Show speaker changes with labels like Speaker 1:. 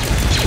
Speaker 1: Yeah.